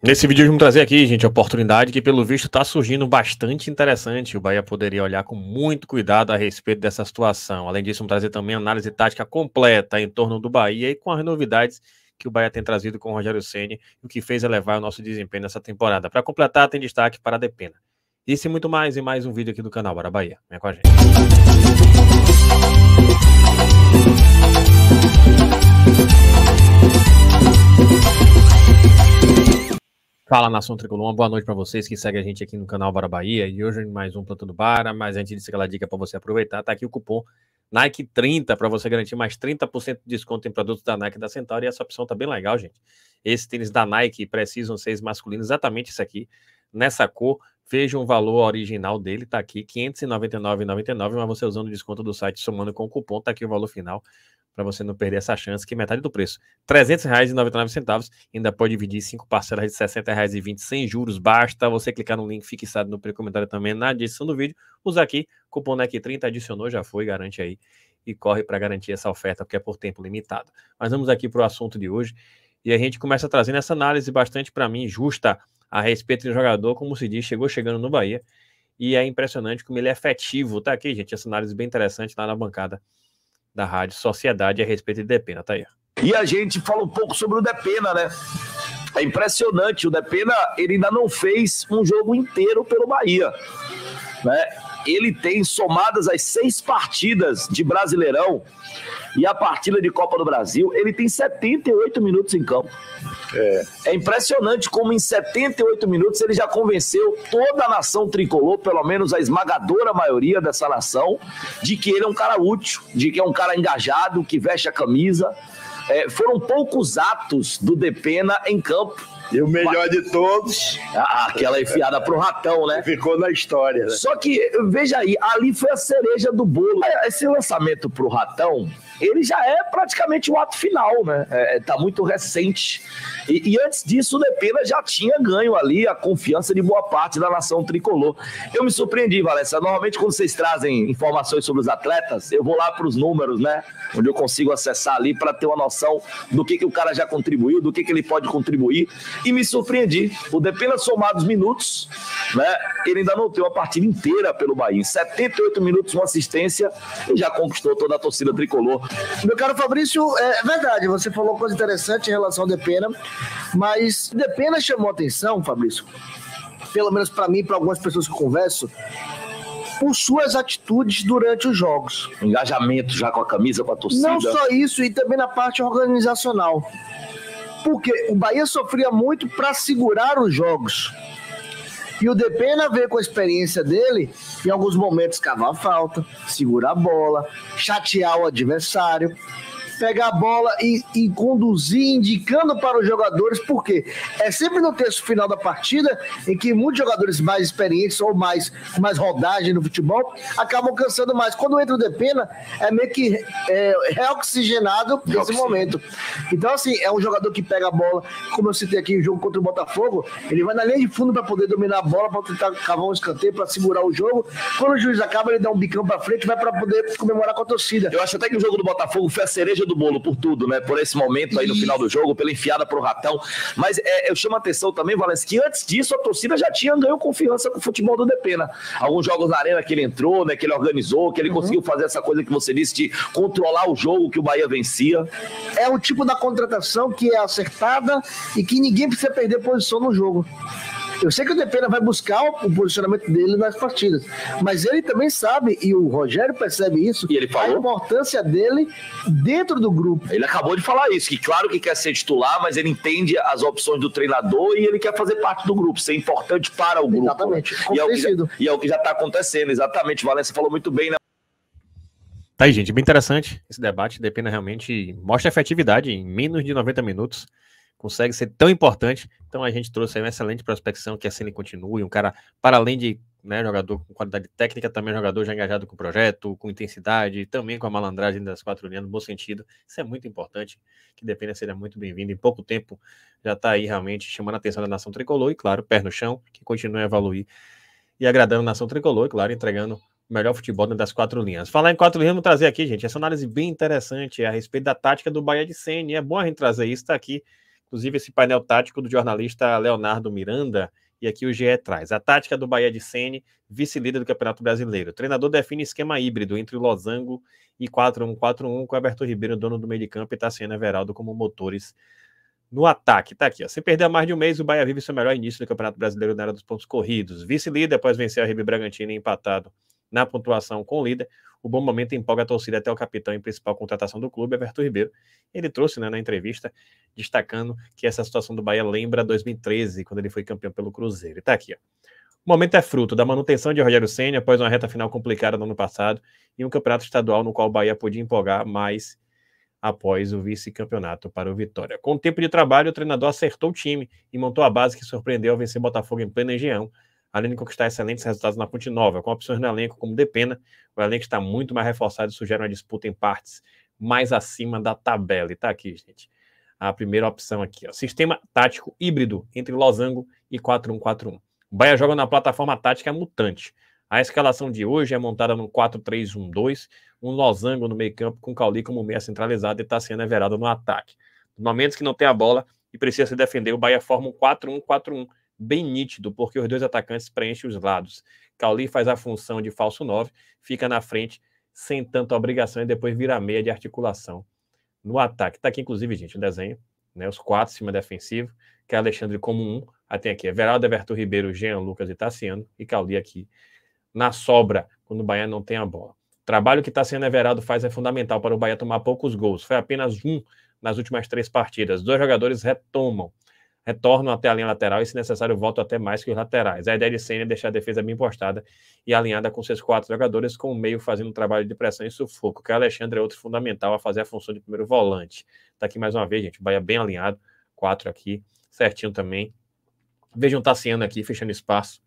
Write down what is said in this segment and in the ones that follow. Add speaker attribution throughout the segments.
Speaker 1: Nesse vídeo vamos trazer aqui, gente, a oportunidade que pelo visto está surgindo bastante interessante. O Bahia poderia olhar com muito cuidado a respeito dessa situação. Além disso, vamos trazer também análise tática completa em torno do Bahia e com as novidades que o Bahia tem trazido com o Rogério Ceni, o que fez elevar o nosso desempenho nessa temporada. Para completar, tem destaque para a Depena. Isso e muito mais em mais um vídeo aqui do canal Bora Bahia. Vem com a gente. Fala nação tricolor, uma boa noite para vocês que seguem a gente aqui no canal Bora Bahia. E hoje mais um Plantão do Bara, mas antes disso aquela dica para você aproveitar, tá aqui o cupom Nike 30 para você garantir mais 30% de desconto em produtos da Nike da Centauro e essa opção tá bem legal, gente. Esse tênis da Nike Precision 6 masculino, exatamente isso aqui, nessa cor, veja o valor original dele, tá aqui, R$ 599,99, mas você usando o desconto do site somando com o cupom, tá aqui o valor final para você não perder essa chance, que é metade do preço. R$ 300,99, ainda pode dividir cinco parcelas de R$ 60,20 sem juros. Basta você clicar no link fixado no comentário também na descrição do vídeo. Usa aqui, cupom NEC30, adicionou, já foi, garante aí. E corre para garantir essa oferta, porque é por tempo limitado. Mas vamos aqui para o assunto de hoje. E a gente começa trazendo essa análise bastante, para mim, justa a respeito do jogador, como se diz, chegou chegando no Bahia. E é impressionante como ele é efetivo. Tá aqui, gente, essa análise bem interessante lá na bancada da Rádio Sociedade a respeito de Depena, tá aí.
Speaker 2: E a gente fala um pouco sobre o Depena, né? É impressionante, o Depena ele ainda não fez um jogo inteiro pelo Bahia, né? Ele tem somadas as seis partidas de Brasileirão, e a partida de Copa do Brasil, ele tem 78 minutos em campo. É. é impressionante como em 78 minutos ele já convenceu toda a nação tricolor, pelo menos a esmagadora maioria dessa nação, de que ele é um cara útil, de que é um cara engajado, que veste a camisa. É, foram poucos atos do Depena em campo.
Speaker 3: E o melhor de todos.
Speaker 2: Ah, aquela enfiada pro ratão, né?
Speaker 3: Ficou na história. Né?
Speaker 2: Só que, veja aí, ali foi a cereja do bolo. Esse lançamento pro ratão ele já é praticamente o ato final, né? É, é, tá muito recente. E, e, antes disso, o Depena já tinha ganho ali a confiança de boa parte da nação tricolor. Eu me surpreendi, Valência. Normalmente, quando vocês trazem informações sobre os atletas, eu vou lá para os números, né? Onde eu consigo acessar ali para ter uma noção do que, que o cara já contribuiu, do que, que ele pode contribuir. E me surpreendi. O Depena, somados minutos, né? Ele ainda não tem uma partida inteira pelo Bahia. 78 minutos, uma assistência e já conquistou toda a torcida tricolor.
Speaker 4: Meu caro Fabrício, é verdade, você falou coisa interessante em relação ao Depena, mas Depena chamou atenção, Fabrício, pelo menos para mim e para algumas pessoas que converso, por suas atitudes durante os jogos.
Speaker 2: Engajamento já com a camisa, com a torcida.
Speaker 4: Não só isso, e também na parte organizacional. Porque o Bahia sofria muito para segurar os jogos. E o Depena veio com a experiência dele, em alguns momentos cavar falta, segurar a bola, chatear o adversário pegar a bola e, e conduzir, indicando para os jogadores, porque é sempre no terço final da partida em que muitos jogadores mais experientes ou mais, mais rodagem no futebol acabam cansando mais. Quando entra o Depena, é meio que é, reoxigenado nesse momento. Então, assim, é um jogador que pega a bola, como eu citei aqui, o jogo contra o Botafogo, ele vai na linha de fundo para poder dominar a bola, para tentar cavar um escanteio, para segurar o jogo. Quando o juiz acaba, ele dá um bicão para frente, vai para poder comemorar com a torcida.
Speaker 2: Eu acho até que o jogo do Botafogo foi a cereja do bolo por tudo, né? Por esse momento aí no final do jogo, pela enfiada pro ratão. Mas é, eu chamo a atenção também, Valência, que antes disso a torcida já tinha ganho confiança com o futebol do Depena. Alguns jogos na arena que ele entrou, né? Que ele organizou, que ele uhum. conseguiu fazer essa coisa que você disse de controlar o jogo que o Bahia vencia.
Speaker 4: É o tipo da contratação que é acertada e que ninguém precisa perder posição no jogo. Eu sei que o Depena vai buscar o posicionamento dele nas partidas, mas ele também sabe, e o Rogério percebe isso,
Speaker 2: e ele falou?
Speaker 4: a importância dele dentro do grupo.
Speaker 2: Ele acabou de falar isso, que claro que quer ser titular, mas ele entende as opções do treinador e ele quer fazer parte do grupo, ser importante para o grupo.
Speaker 4: Exatamente.
Speaker 2: E é, o que já, e é o que já está acontecendo, exatamente. Valência falou muito bem, né?
Speaker 1: Tá aí, gente, bem interessante esse debate. Depena realmente mostra efetividade em menos de 90 minutos consegue ser tão importante. Então a gente trouxe aí uma excelente prospecção que a Ceni continue, um cara para além de né, jogador com qualidade técnica, também jogador já engajado com o projeto, com intensidade, também com a malandragem das quatro linhas, no bom sentido. Isso é muito importante, que dependa seja muito bem-vindo. Em pouco tempo já está aí realmente chamando a atenção da nação tricolor e, claro, pé no chão, que continue a evoluir e agradando a nação tricolor e, claro, entregando o melhor futebol dentro das quatro linhas. Falar em quatro linhas, vamos trazer aqui, gente, essa análise bem interessante a respeito da tática do Bahia de Sene. É bom a gente trazer isso, está aqui Inclusive, esse painel tático do jornalista Leonardo Miranda, e aqui o GE traz. A tática do Bahia de Sene, vice-líder do Campeonato Brasileiro. O treinador define esquema híbrido entre o Losango e 4-1-4-1, com Alberto Ribeiro, dono do meio de campo, e Tassiana Everaldo como motores no ataque. Tá aqui, ó. Sem perder mais de um mês, o Bahia vive seu melhor início do Campeonato Brasileiro na era dos pontos corridos. Vice-líder após vencer a RB Bragantino empatado na pontuação com o líder. O bom momento empolga a torcida até o capitão e principal contratação do clube, Alberto Ribeiro. Ele trouxe né, na entrevista, destacando que essa situação do Bahia lembra 2013, quando ele foi campeão pelo Cruzeiro. E tá aqui, ó. O momento é fruto da manutenção de Rogério Senna após uma reta final complicada no ano passado e um campeonato estadual no qual o Bahia podia empolgar mais após o vice-campeonato para o Vitória. Com o tempo de trabalho, o treinador acertou o time e montou a base que surpreendeu ao vencer Botafogo em plena região, além de conquistar excelentes resultados na Ponte Nova, com opções no elenco como Depena. O elenco está muito mais reforçado e sugere uma disputa em partes mais acima da tabela. E tá aqui, gente. A primeira opção aqui, ó. Sistema tático híbrido entre losango e 4-1-4-1. O Bahia joga na plataforma tática mutante. A escalação de hoje é montada no 4-3-1-2, um losango no meio-campo com Cauli como meia centralizada e Tassiano Everaldo no ataque. No momentos que não tem a bola e precisa se defender, o Bahia forma um 4-1-4-1, bem nítido, porque os dois atacantes preenchem os lados. Cauli faz a função de falso 9, fica na frente sem tanta obrigação e depois vira meia de articulação no ataque. Está aqui, inclusive, gente, o desenho, né? Os quatro cima defensivo, que é Alexandre como um. Aí tem aqui Everaldo, Everton Ribeiro, Jean, Lucas e Tassiano, e Cauli aqui na sobra, quando o Bahia não tem a bola. O trabalho que Tassiano Everaldo faz é fundamental para o Bahia tomar poucos gols. Foi apenas um nas últimas três partidas. Dois jogadores retomam retornam até a linha lateral e, se necessário, voltam até mais que os laterais. A ideia de Senna é deixar a defesa bem postada e alinhada com seus quatro jogadores, com o meio fazendo um trabalho de pressão e sufoco, que Alexandre é outro fundamental a fazer a função de primeiro volante. Tá aqui mais uma vez, gente, o Bahia bem alinhado, quatro aqui, certinho também. Vejam Tassiano aqui, fechando espaço,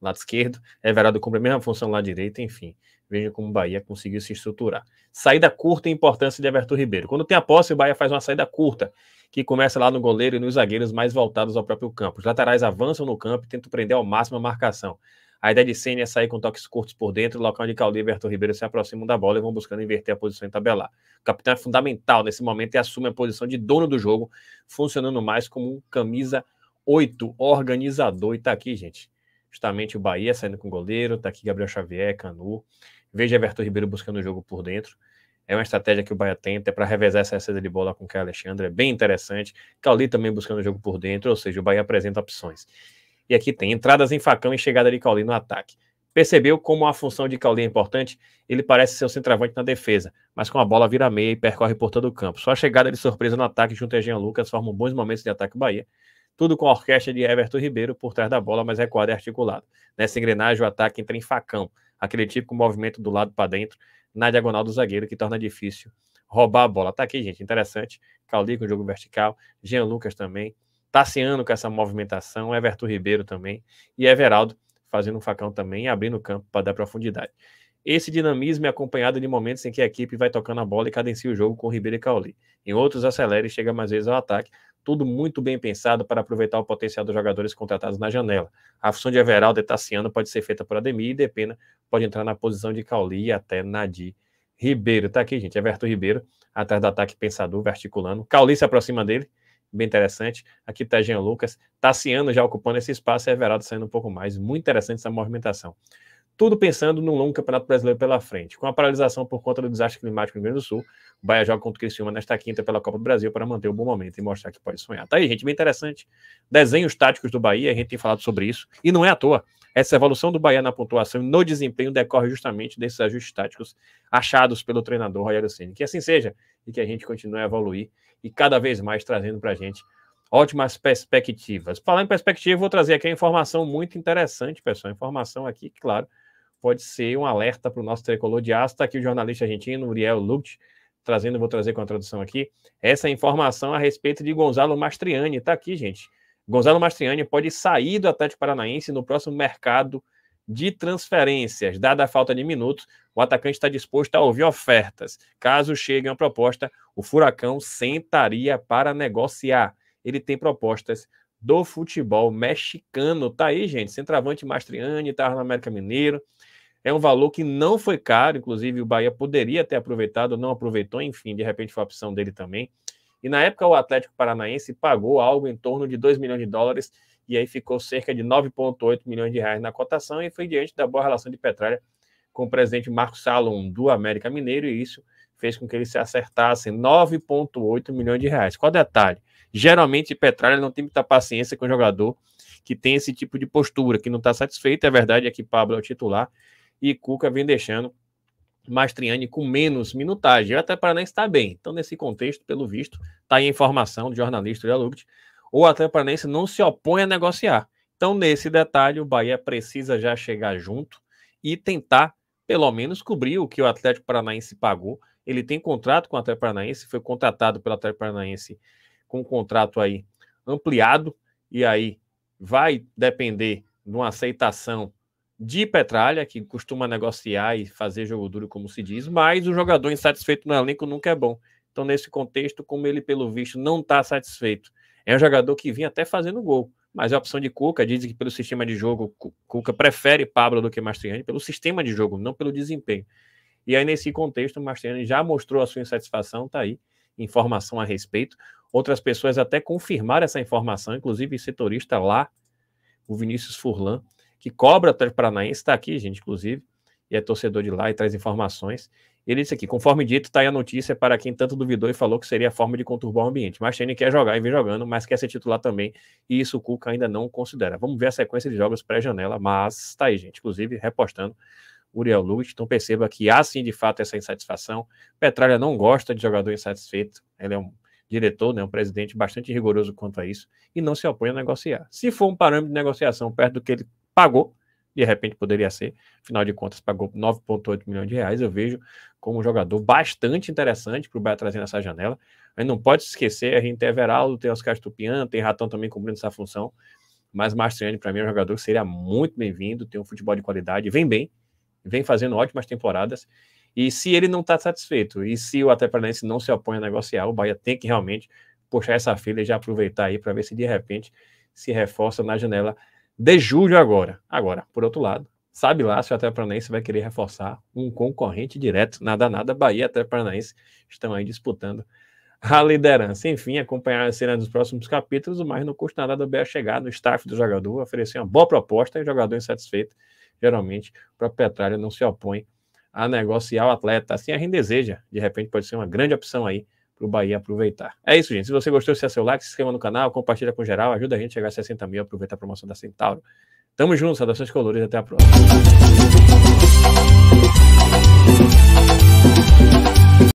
Speaker 1: lado esquerdo, Everaldo cumpre a mesma função lá direito, enfim. Vejam como o Bahia conseguiu se estruturar. Saída curta e importância de Everton Ribeiro. Quando tem a posse, o Bahia faz uma saída curta que começa lá no goleiro e nos zagueiros mais voltados ao próprio campo. Os laterais avançam no campo e tentam prender ao máximo a marcação. A ideia de Senna é sair com toques curtos por dentro, local onde Caldi e Everton Ribeiro se aproximam da bola e vão buscando inverter a posição em tabelar. O capitão é fundamental nesse momento e assume a posição de dono do jogo, funcionando mais como um camisa 8, organizador. E tá aqui, gente, justamente o Bahia saindo com o goleiro, tá aqui Gabriel Xavier, Canu. Veja Everton Ribeiro buscando o jogo por dentro. É uma estratégia que o Bahia tenta para revezar essa saída de bola com o Caio Alexandre. É bem interessante. Cauli também buscando o jogo por dentro, ou seja, o Bahia apresenta opções. E aqui tem entradas em facão e chegada de Cauli no ataque. Percebeu como a função de Cauli é importante? Ele parece ser o centroavante na defesa, mas com a bola vira meia e percorre por todo o campo. Só a chegada de surpresa no ataque junto a Jean Lucas formam bons momentos de ataque Bahia. Tudo com a orquestra de Everton Ribeiro por trás da bola, mas recuado e articulado. Nessa engrenagem, o ataque entra em facão, aquele típico movimento do lado para dentro, na diagonal do zagueiro, que torna difícil roubar a bola. Tá aqui, gente, interessante. Caldi com o jogo vertical, Jean Lucas também, Tassiano com essa movimentação, Everton Ribeiro também, e Everaldo fazendo um facão também abrindo o campo para dar profundidade. Esse dinamismo é acompanhado de momentos em que a equipe vai tocando a bola e cadencia o jogo com Ribeiro e Cauli. Em outros, acelera e chega mais vezes ao ataque. Tudo muito bem pensado para aproveitar o potencial dos jogadores contratados na janela. A função de Everaldo e Tassiano pode ser feita por Ademir e Depena pode entrar na posição de Cauli e até Nadir Ribeiro. Tá aqui, gente. Everton Ribeiro, atrás do ataque pensador, verticulando. Cauli se aproxima dele, bem interessante. Aqui tá Jean Lucas. Tassiano já ocupando esse espaço e Everaldo saindo um pouco mais. Muito interessante essa movimentação. Tudo pensando num longo campeonato brasileiro pela frente. Com a paralisação por conta do desastre climático no Rio Grande do Sul, o Bahia joga contra o Criciúma nesta quinta pela Copa do Brasil para manter o bom momento e mostrar que pode sonhar. Tá aí, gente, bem interessante. Desenhos táticos do Bahia, a gente tem falado sobre isso. E não é à toa. Essa evolução do Bahia na pontuação e no desempenho decorre justamente desses ajustes táticos achados pelo treinador Rogério Ceni. Que assim seja e que a gente continue a evoluir e cada vez mais trazendo para a gente ótimas perspectivas. Falando em perspectiva, vou trazer aqui a informação muito interessante, pessoal. Informação aqui, claro, pode ser um alerta para o nosso tricolor de aço. Está aqui o jornalista argentino, Uriel Lucht, trazendo, vou trazer com a tradução aqui, essa informação a respeito de Gonzalo Mastriani. Está aqui, gente. Gonzalo Mastriani pode sair do Atlético Paranaense no próximo mercado de transferências. Dada a falta de minutos, o atacante está disposto a ouvir ofertas. Caso chegue uma proposta, o Furacão sentaria para negociar. Ele tem propostas do futebol mexicano. Tá aí, gente. Centroavante Mastriani, estava no América Mineiro. É um valor que não foi caro, inclusive o Bahia poderia ter aproveitado, não aproveitou, enfim, de repente foi a opção dele também. E na época o Atlético Paranaense pagou algo em torno de 2 milhões de dólares e aí ficou cerca de 9,8 milhões de reais na cotação e foi diante da boa relação de Petralha com o presidente Marcos Salom do América Mineiro e isso fez com que ele se acertasse 9,8 milhões de reais. Qual detalhe? Geralmente Petralha não tem muita paciência com o jogador que tem esse tipo de postura, que não está satisfeito. A verdade é que Pablo é o titular e Cuca vem deixando Mastriani com menos minutagem. Até para nem estar bem. Então, nesse contexto, pelo visto, está aí a informação do jornalista de Alugt, o Atlético Paranaense não se opõe a negociar. Então, nesse detalhe, o Bahia precisa já chegar junto e tentar, pelo menos, cobrir o que o Atlético Paranaense pagou. Ele tem contrato com o Atlético Paranaense, foi contratado pelo Atlético Paranaense com um contrato aí ampliado, e aí vai depender de uma aceitação de Petralha, que costuma negociar e fazer jogo duro, como se diz, mas o jogador insatisfeito no elenco nunca é bom. Então, nesse contexto, como ele, pelo visto, não está satisfeito, é um jogador que vinha até fazendo gol, mas a opção de Cuca diz que pelo sistema de jogo, Cuca prefere Pablo do que Mastriani, pelo sistema de jogo, não pelo desempenho. E aí, nesse contexto, Mastriani já mostrou a sua insatisfação, tá aí, informação a respeito. Outras pessoas até confirmaram essa informação, inclusive setorista lá, o Vinícius Furlan, que cobra o Atlético Paranaense, está aqui, gente, inclusive, e é torcedor de lá e traz informações. Ele disse aqui, conforme dito, está aí a notícia para quem tanto duvidou e falou que seria a forma de conturbar o ambiente. Mas Chene quer jogar e vem jogando, mas quer ser titular também, e isso o Cuca ainda não considera. Vamos ver a sequência de jogos pré-janela, mas está aí, gente, inclusive repostando Uriel Luz. Então perceba que há sim, de fato, essa insatisfação. Petralha não gosta de jogador insatisfeito, ele é um diretor, né, um presidente bastante rigoroso quanto a isso, e não se opõe a negociar. Se for um parâmetro de negociação perto do que ele pagou, de repente poderia ser, afinal de contas pagou 9,8 milhões de reais, eu vejo como um jogador bastante interessante para o Bahia trazer nessa janela, mas não pode se esquecer, a gente tem Everaldo, tem Oscar Stupian, tem Ratão também cumprindo essa função, mas Marciani para mim é um jogador que seria muito bem-vindo, tem um futebol de qualidade, vem bem, vem fazendo ótimas temporadas, e se ele não está satisfeito, e se o Atlético não se opõe a negociar, o Bahia tem que realmente puxar essa fila e já aproveitar aí para ver se de repente se reforça na janela de julho agora. Agora, por outro lado, sabe lá se o Atlético Paranaense vai querer reforçar um concorrente direto, nada nada, Bahia e Atlético Paranaense estão aí disputando a liderança. Enfim, acompanhar a cena dos próximos capítulos, mas não custa nada do BA chegar no staff do jogador, oferecer uma boa proposta e o jogador insatisfeito, geralmente, para Petralha não se opõe a negociar o atleta. Assim a gente deseja, de repente pode ser uma grande opção aí para o Bahia aproveitar. É isso, gente. Se você gostou, se é seu like, se inscreva no canal, compartilha com geral, ajuda a gente a chegar a 60 mil, aproveita a promoção da Centauro. Tamo junto, saudações coloridas, até a próxima.